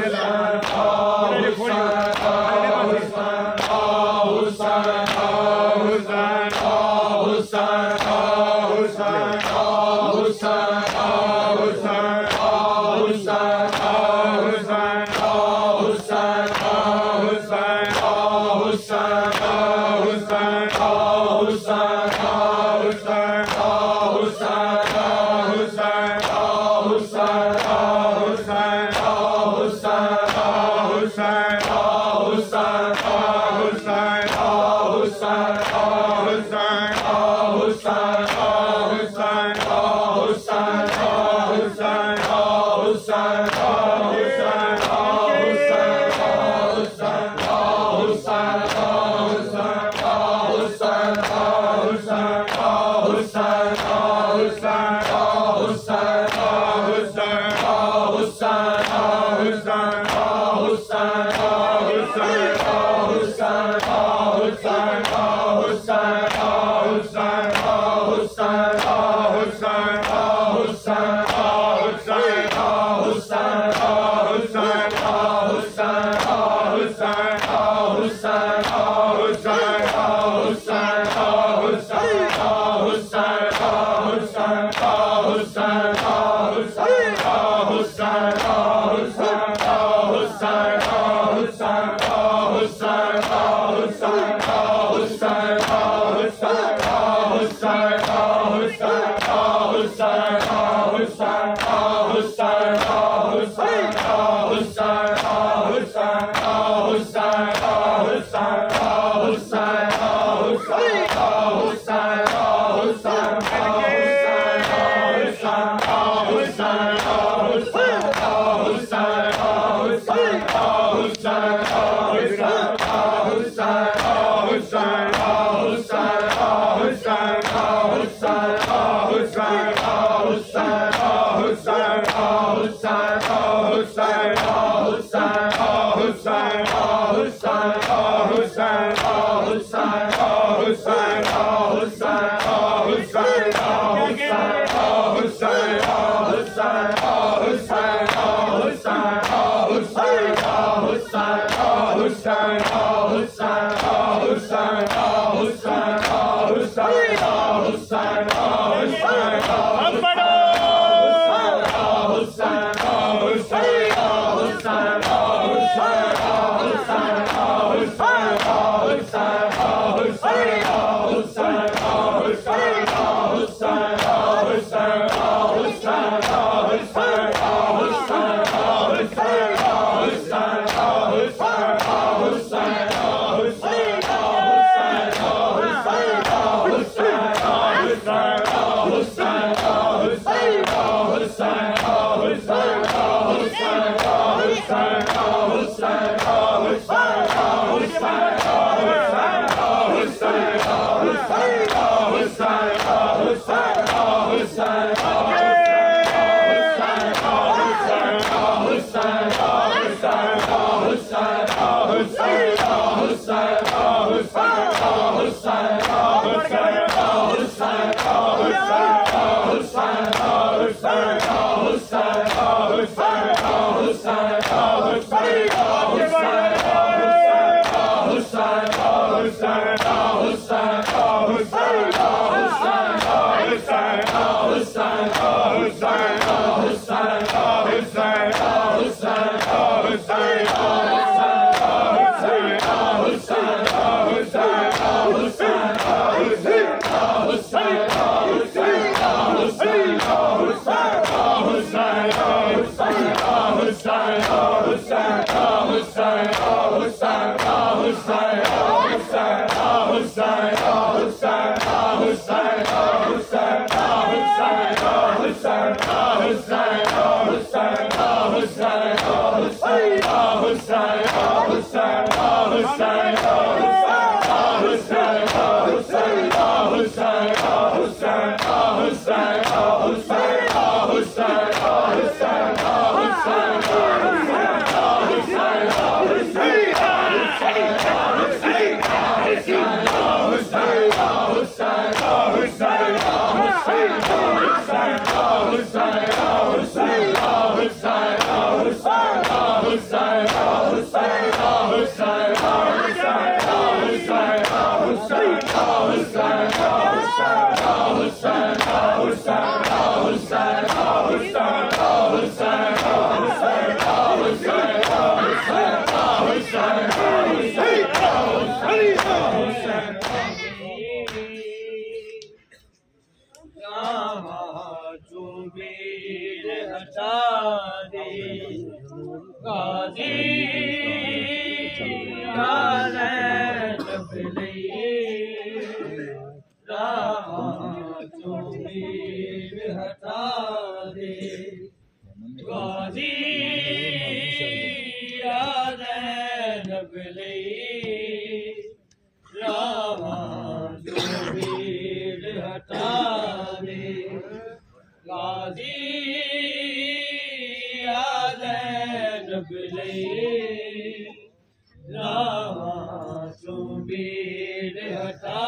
Yeah. sign off. Alex.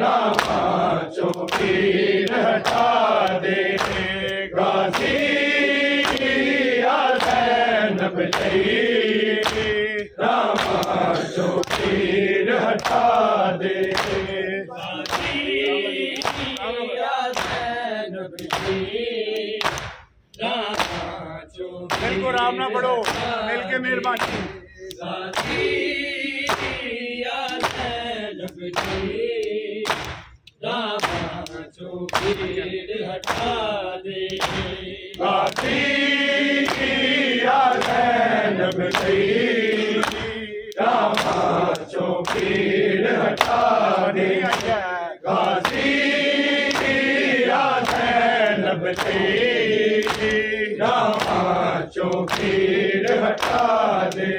گا پانچوں پیر دے غازی راما جو پیر ہٹا رام نہ پڑھو مل کے مہربانی۔ غازی زینب راما ہٹا دے باتی کی زینب کی راما جو بھیڑ ہٹا دے غازی کی زینب کی راما جو ہٹا دے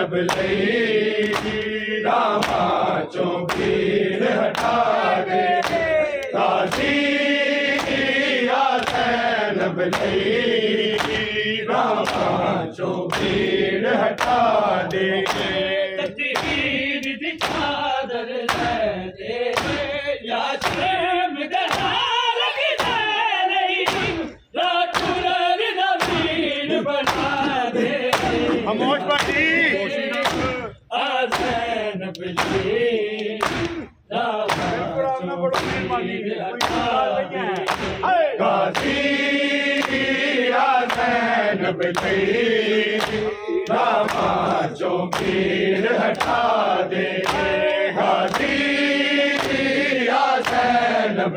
زینب لئی راما چوکیر ہٹا دے غازی یا زینب لئی راما چوکیر ہٹا دے۔ تطہیر دکھا در ہے دے یا دا پیر بنا دے لئی راما چوکیر ہٹا دے۔ غازی یا زینب لئی راما چوکیر ہٹا دے تطہیر دکھا دل ہے دے یا شیب نہال گرہ لئی لاکھو رن دا پیر بنا دے غازی آزین بلی راما چوں پیر ہٹا دے۔ غازی یا زینب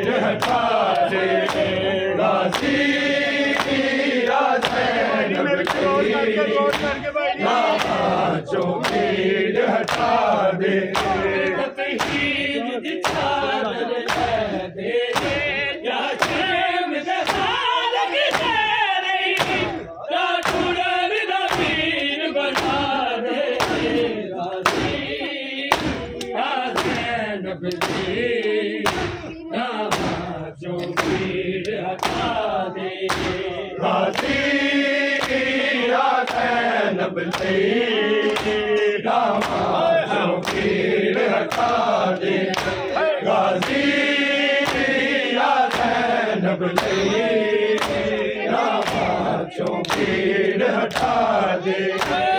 چوکیر ہٹا دے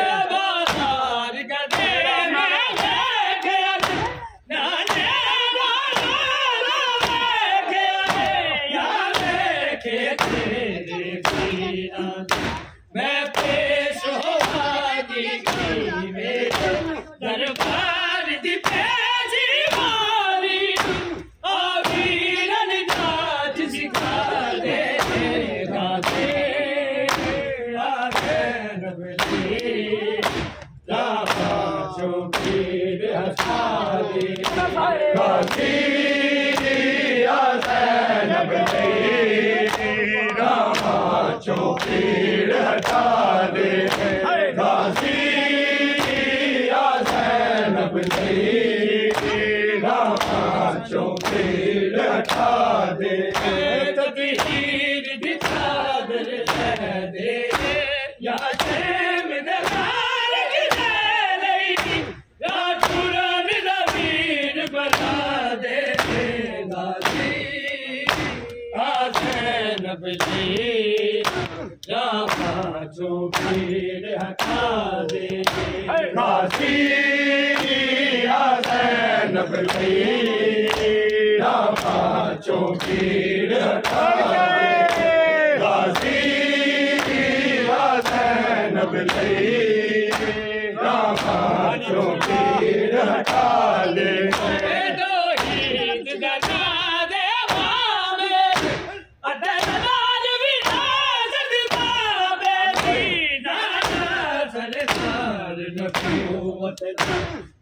Amen.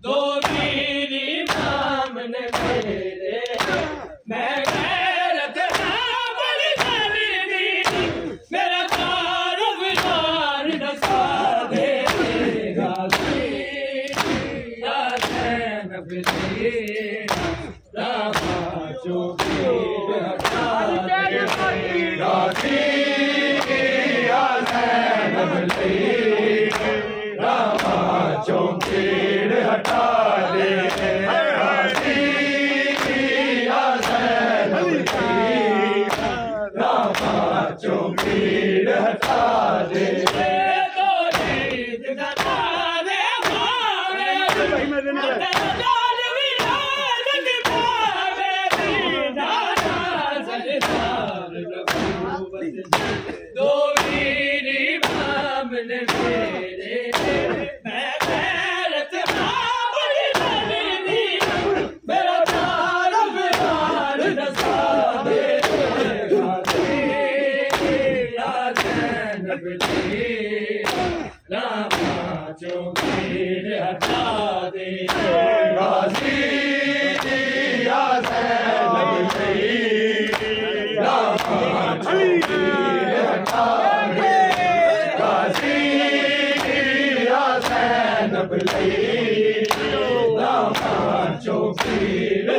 No! جو میر دے பிள்ளை நாம் சோசீடு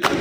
ساداری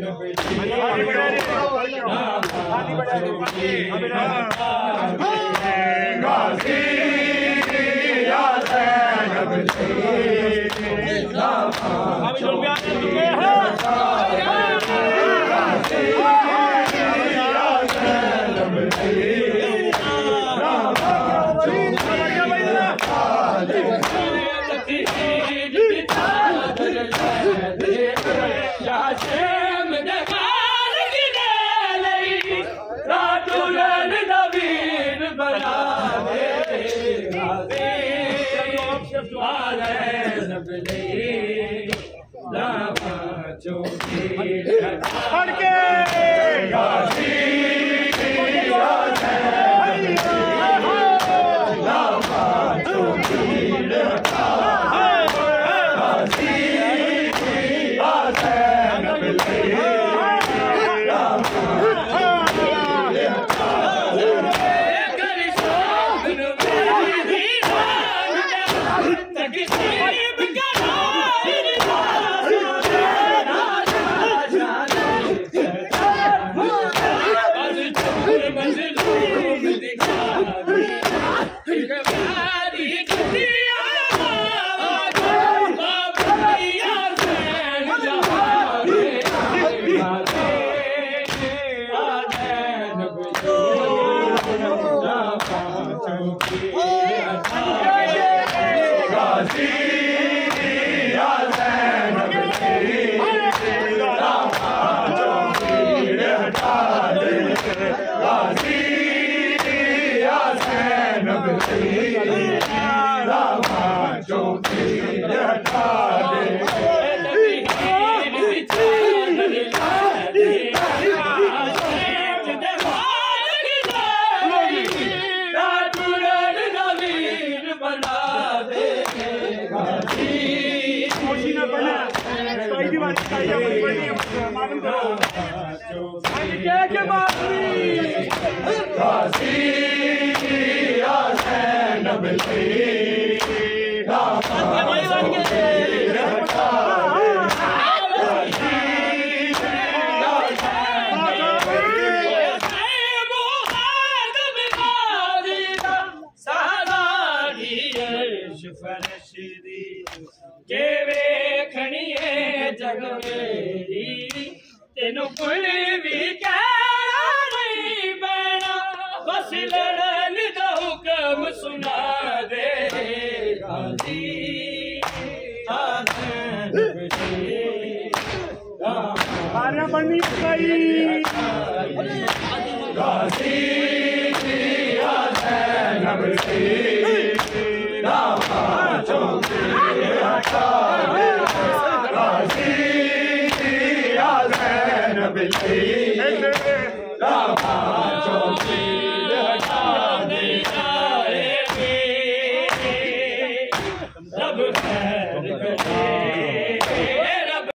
فرش Falecido que ve canieta con él.